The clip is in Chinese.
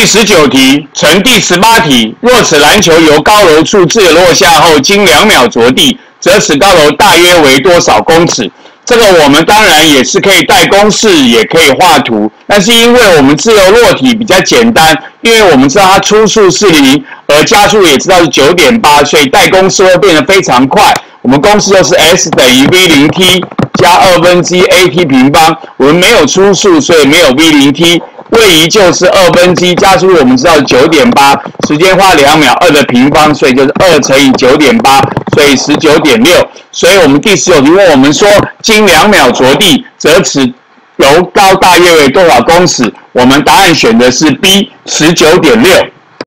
第十九题乘第十八题，若此篮球由高楼处自由落下后，经两秒着地，则此高楼大约为多少公尺？这个我们当然也是可以带公式，也可以画图，但是因为我们自由落体比较简单，因为我们知道它初速是零，而加速也知道是九点八，所以带公式会变得非常快。我们公式就是 S 等于 V 零 T 加二分之一 AT 平方。我们没有初速，所以没有 V 零 T。位移就是二分之一加速度，我们知道九点八，时间花两秒，二的平方，所以就是二乘以九点八，所以十九点六。所以我们第十九题问我们说，经两秒着地，则此由高大约为多少公尺？我们答案选的是 B，十九点六。